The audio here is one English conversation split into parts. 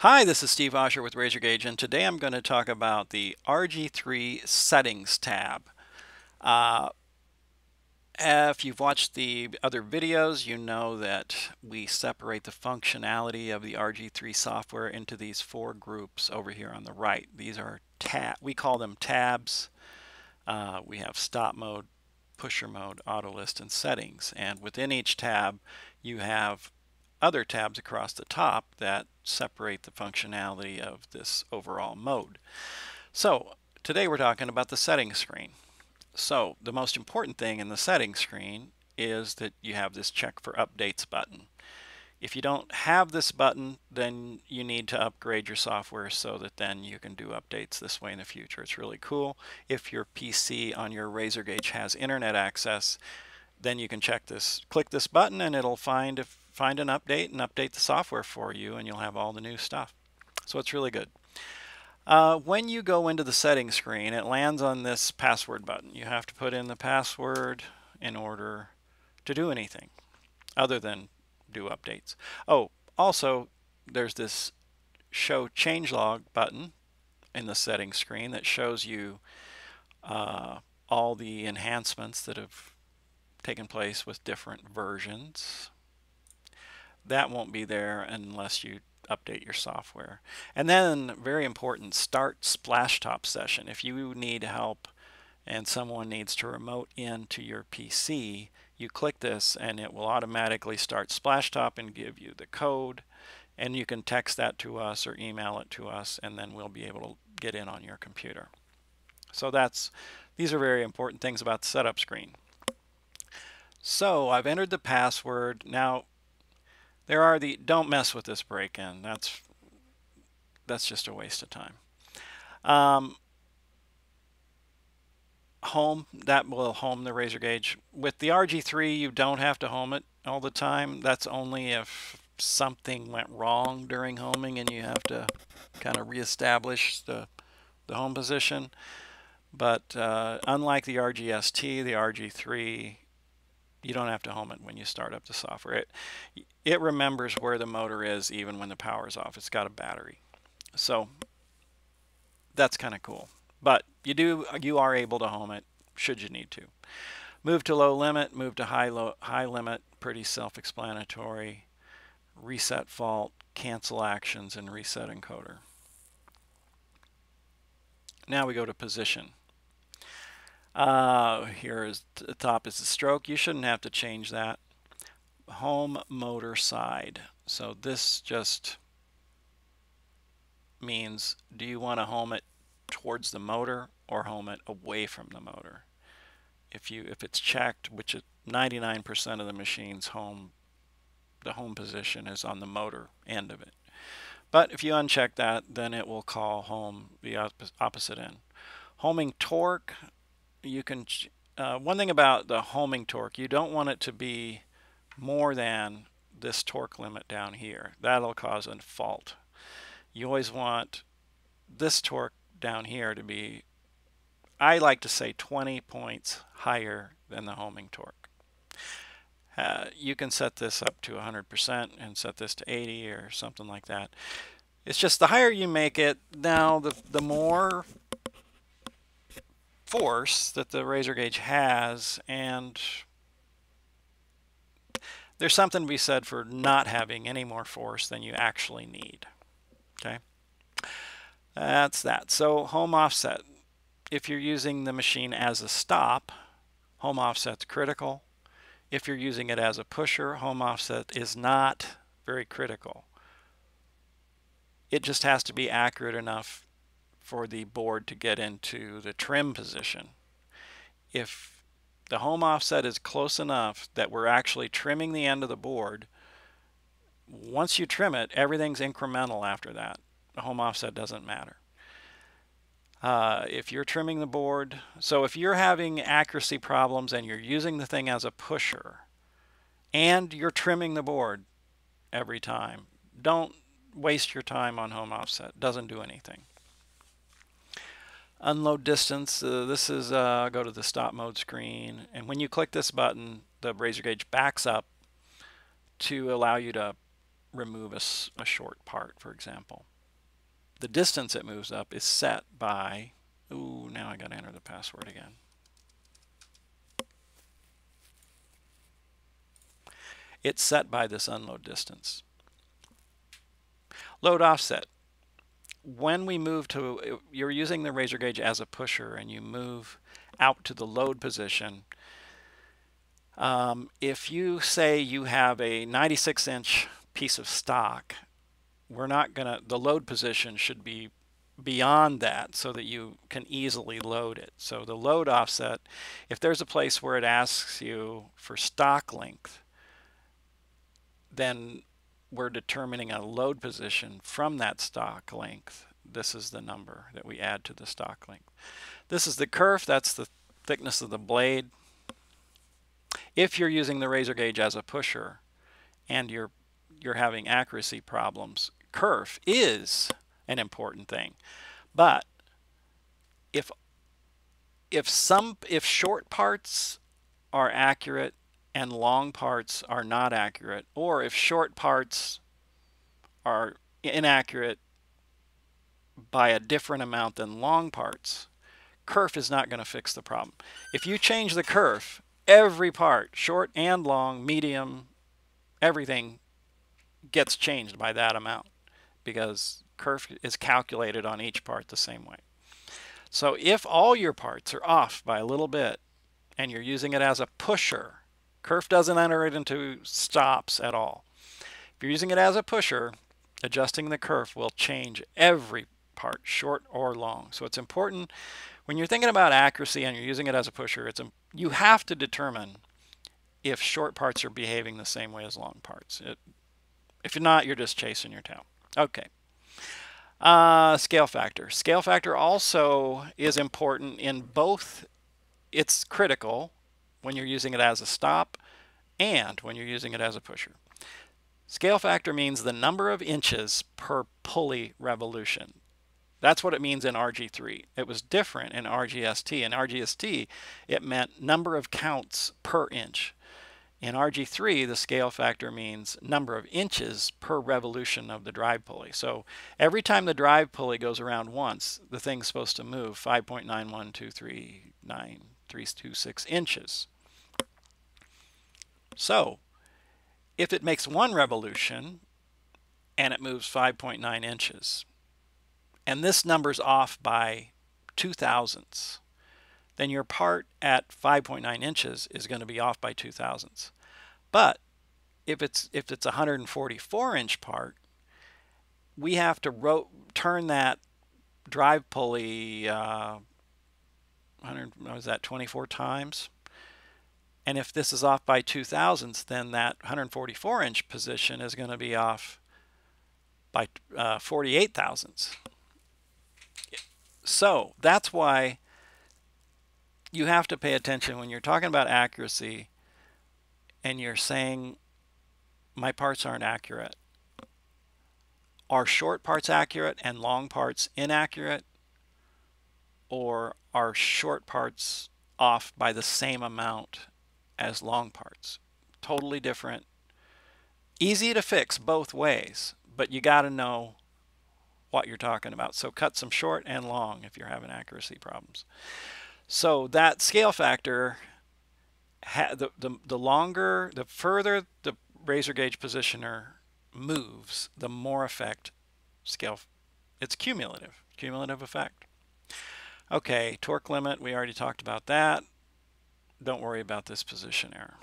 Hi, this is Steve Osher with RazorGage, and today I'm going to talk about the RG3 Settings tab. Uh, if you've watched the other videos, you know that we separate the functionality of the RG3 software into these four groups over here on the right. These are tab, we call them tabs. Uh, we have stop mode, pusher mode, Autolist, and settings. And within each tab, you have other tabs across the top that separate the functionality of this overall mode. So today we're talking about the settings screen. So the most important thing in the settings screen is that you have this check for updates button. If you don't have this button, then you need to upgrade your software so that then you can do updates this way in the future. It's really cool. If your PC on your RazorGage has internet access, then you can check this, click this button and it'll find if find an update and update the software for you and you'll have all the new stuff. So it's really good. Uh, when you go into the settings screen, it lands on this password button. You have to put in the password in order to do anything other than do updates. Oh, also, there's this show changelog button in the settings screen that shows you uh, all the enhancements that have taken place with different versions that won't be there unless you update your software. And then, very important, start Splashtop session. If you need help and someone needs to remote into your PC, you click this and it will automatically start Splashtop and give you the code. And you can text that to us or email it to us, and then we'll be able to get in on your computer. So that's these are very important things about the setup screen. So I've entered the password. Now there are the don't mess with this break-in. That's that's just a waste of time. Um, home that will home the RazorGage. With the RG3, you don't have to home it all the time. That's only if something went wrong during homing and you have to kind of reestablish the the home position. But uh, unlike the RGST, the RG3 you don't have to home it when you start up the software. It, it remembers where the motor is even when the power is off. It's got a battery. So that's kind of cool. But you do you are able to home it should you need to. Move to low limit, move to high low high limit, pretty self-explanatory. Reset fault, cancel actions and reset encoder. Now we go to position. Uh, here is the top is the stroke. You shouldn't have to change that. Home motor side. So this just means do you want to home it towards the motor or home it away from the motor? If you if it's checked, which 99% of the machines home the home position is on the motor end of it. But if you uncheck that, then it will call home the opposite end. Homing torque, you can, uh, one thing about the homing torque, you don't want it to be more than this torque limit down here. That'll cause a fault. You always want this torque down here to be, I like to say 20 points higher than the homing torque. Uh, you can set this up to 100% and set this to 80 or something like that. It's just the higher you make it, now the, the more force that the RazorGage has and there's something to be said for not having any more force than you actually need. Okay, that's that. So home offset. If you're using the machine as a stop, home offset's critical. If you're using it as a pusher, home offset is not very critical. It just has to be accurate enough for the board to get into the trim position. If the home offset is close enough that we're actually trimming the end of the board, once you trim it, everything's incremental after that. The home offset doesn't matter. Uh, if you're trimming the board, so if you're having accuracy problems and you're using the thing as a pusher and you're trimming the board every time, don't waste your time on home offset. Doesn't do anything unload distance uh, this is uh, go to the stop mode screen and when you click this button the RazorGage backs up to allow you to remove a, a short part, for example. The distance it moves up is set by, ooh, now I got to enter the password again. It's set by this unload distance. Load offset. When we move to, you're using the RazorGage as a pusher and you move out to the load position, um, if you say you have a 96 inch piece of stock, we're not going to, the load position should be beyond that so that you can easily load it. So the load offset, if there's a place where it asks you for stock length, then we're determining a load position from that stock length. This is the number that we add to the stock length. This is the kerf, that's the thickness of the blade. If you're using the RazorGage as a pusher and you're you're having accuracy problems, kerf is an important thing. But if if some if short parts are accurate and long parts are not accurate, or if short parts are inaccurate by a different amount than long parts, kerf is not going to fix the problem. If you change the kerf, every part, short and long, medium, everything gets changed by that amount because kerf is calculated on each part the same way. So if all your parts are off by a little bit and you're using it as a pusher, kerf doesn't enter it into stops at all. If you're using it as a pusher, adjusting the kerf will change every part, short or long. So it's important when you're thinking about accuracy and you're using it as a pusher, it's a, you have to determine if short parts are behaving the same way as long parts. It, if you're not, you're just chasing your tail. Okay. Uh, scale factor. Scale factor also is important in both, it's critical when you're using it as a stop and when you're using it as a pusher. Scale factor means the number of inches per pulley revolution. That's what it means in RG3. It was different in RGST. In RGST, it meant number of counts per inch. In RG3, the scale factor means number of inches per revolution of the drive pulley. So every time the drive pulley goes around once, the thing's supposed to move 5.91239.326 inches. So if it makes one revolution and it moves 5.9 inches, and this number's off by two thousandths, then your part at 5.9 inches is going to be off by two thousandths. But if it's if it's a 144 inch part, we have to turn that drive pulley uh, 100 was that 24 times. And if this is off by two thousandths, then that 144 inch position is going to be off by uh, 48 thousandths. So that's why you have to pay attention when you're talking about accuracy and you're saying my parts aren't accurate. Are short parts accurate and long parts inaccurate? Or are short parts off by the same amount as long parts? Totally different. Easy to fix both ways, but you got to know what you're talking about. So cut some short and long if you're having accuracy problems. So that scale factor, the, the, the longer, the further the RazorGage positioner moves, the more effect scale, it's cumulative, cumulative effect. Okay, torque limit, we already talked about that. Don't worry about this position error.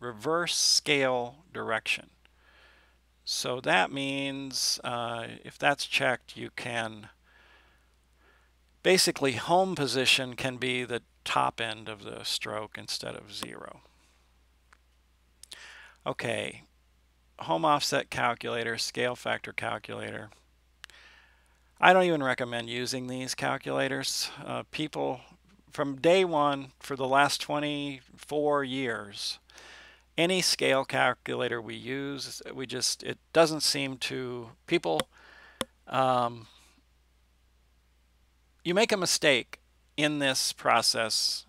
Reverse scale direction. So that means uh, if that's checked, you can basically home position can be the top end of the stroke instead of zero. Okay, home offset calculator, scale factor calculator. I don't even recommend using these calculators. Uh, people from day one for the last 24 years any scale calculator we use, we just, it doesn't seem to, people, um, you make a mistake in this process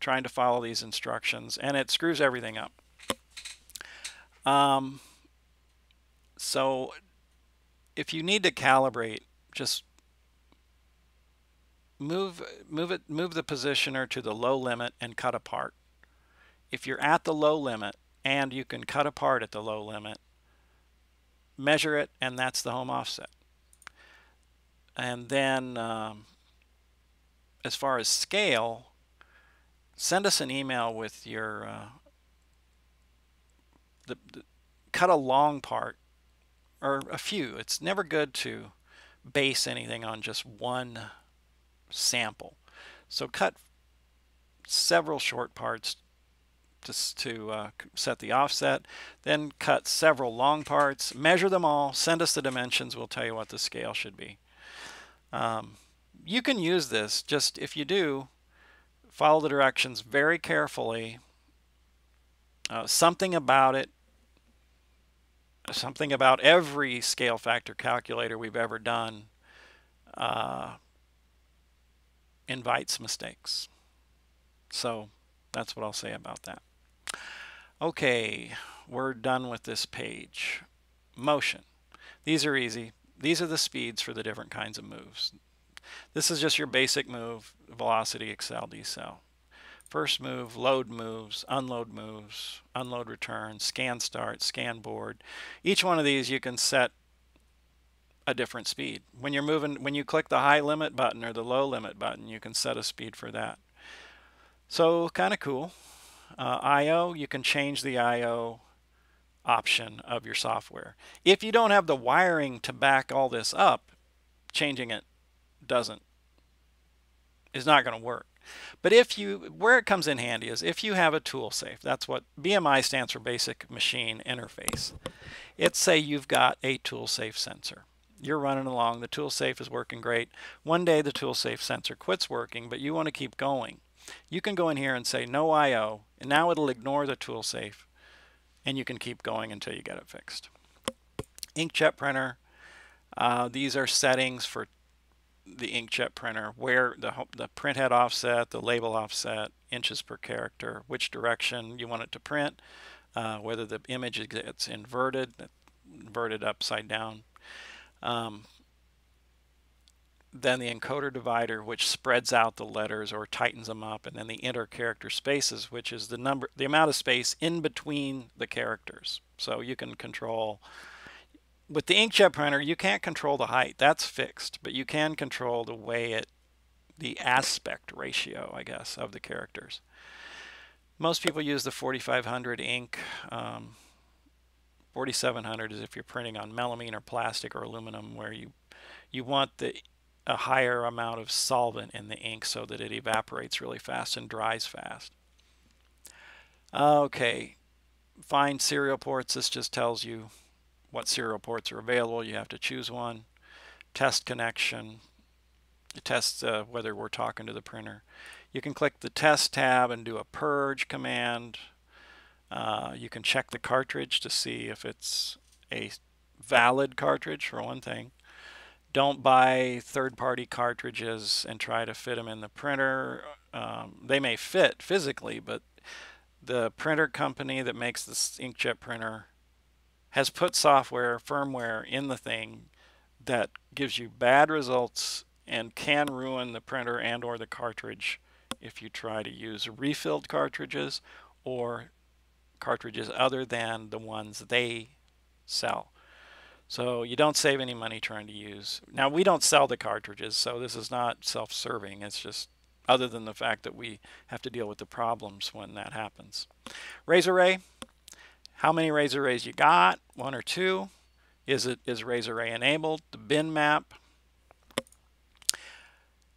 trying to follow these instructions and it screws everything up. Um, So if you need to calibrate, just move move it move the positioner to the low limit and cut apart. If you're at the low limit and you can cut apart at the low limit, measure it and that's the home offset. And then um, as far as scale, send us an email with your uh, the, the, cut a long part or a few. It's never good to base anything on just one sample. So cut several short parts just to uh, set the offset, then cut several long parts, measure them all, send us the dimensions, we'll tell you what the scale should be. Um, you can use this, just if you do, follow the directions very carefully. Uh, something about it, something about every scale factor calculator we've ever done uh, invites mistakes. So that's what I'll say about that. Okay, we're done with this page. Motion. These are easy. These are the speeds for the different kinds of moves. This is just your basic move, velocity, accel, decel. First move, load moves, unload moves, unload return, scan start, scan board. Each one of these you can set a different speed. When you're moving, when you click the high limit button or the low limit button, you can set a speed for that. So kind of cool. Uh, I.O., you can change the I.O. option of your software. If you don't have the wiring to back all this up, changing it doesn't, is not going to work. But if you, where it comes in handy is if you have a tool safe, that's what BMI stands for Basic Machine Interface. It's say you've got a tool safe sensor you're running along, the tool safe is working great. One day the tool safe sensor quits working, but you want to keep going. You can go in here and say no IO, and now it'll ignore the tool safe, and you can keep going until you get it fixed. Inkjet printer, uh, these are settings for the inkjet printer, where the, the print head offset, the label offset, inches per character, which direction you want it to print, uh, whether the image gets inverted, inverted upside down, um, then the encoder divider, which spreads out the letters or tightens them up, and then the inter-character spaces, which is the number, the amount of space in between the characters. So you can control. With the inkjet printer, you can't control the height. That's fixed, but you can control the way it, the aspect ratio, I guess, of the characters. Most people use the 4500 ink. Um, 4700 is if you're printing on melamine or plastic or aluminum where you you want the a higher amount of solvent in the ink so that it evaporates really fast and dries fast. Okay, find serial ports. This just tells you what serial ports are available. You have to choose one. Test connection. You test uh, whether we're talking to the printer. You can click the test tab and do a purge command uh, you can check the cartridge to see if it's a valid cartridge for one thing. Don't buy third-party cartridges and try to fit them in the printer. Um, they may fit physically, but the printer company that makes this inkjet printer has put software, firmware in the thing that gives you bad results and can ruin the printer and or the cartridge if you try to use refilled cartridges or cartridges other than the ones they sell. So you don't save any money trying to use. Now we don't sell the cartridges, so this is not self-serving. It's just other than the fact that we have to deal with the problems when that happens. Razor Ray, how many Razor Rays you got? One or two? Is it is Razor Ray enabled? The bin map.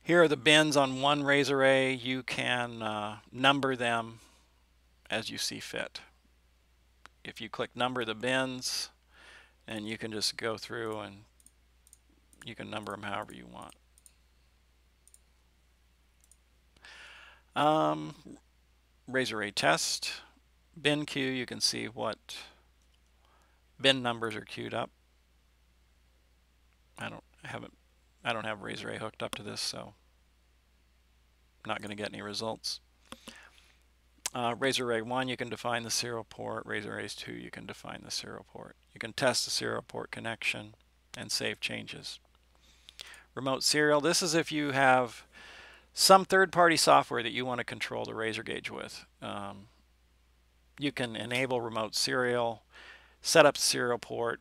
Here are the bins on one Razor Ray. You can uh, number them as you see fit if you click number the bins, and you can just go through and you can number them however you want. Um, Razor Ray test, bin queue, you can see what bin numbers are queued up. I don't I haven't I don't have Razor Ray hooked up to this, so I'm not going to get any results. Uh, Razor Ray 1, you can define the serial port. Razor Ray 2, you can define the serial port. You can test the serial port connection and save changes. Remote serial, this is if you have some third-party software that you want to control the RazorGage with. Um, you can enable remote serial, set up serial port,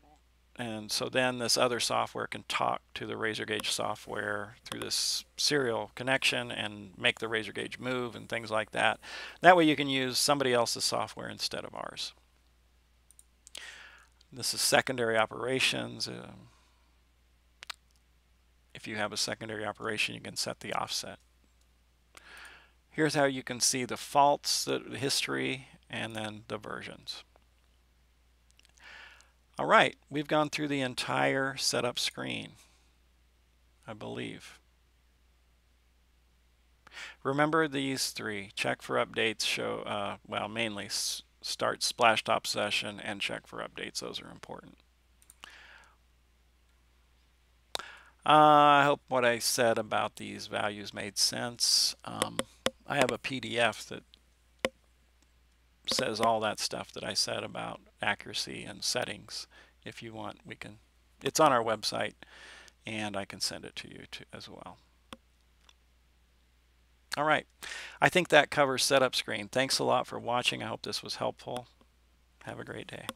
and so then this other software can talk to the RazorGage software through this serial connection and make the RazorGage move and things like that. That way you can use somebody else's software instead of ours. This is secondary operations. Uh, if you have a secondary operation, you can set the offset. Here's how you can see the faults, the history, and then the versions. All right, we've gone through the entire setup screen, I believe. Remember these three, check for updates, show, uh, well, mainly start Splashtop session and check for updates. Those are important. Uh, I hope what I said about these values made sense. Um, I have a PDF that says all that stuff that I said about accuracy and settings. If you want, we can. It's on our website, and I can send it to you too, as well. All right. I think that covers setup screen. Thanks a lot for watching. I hope this was helpful. Have a great day.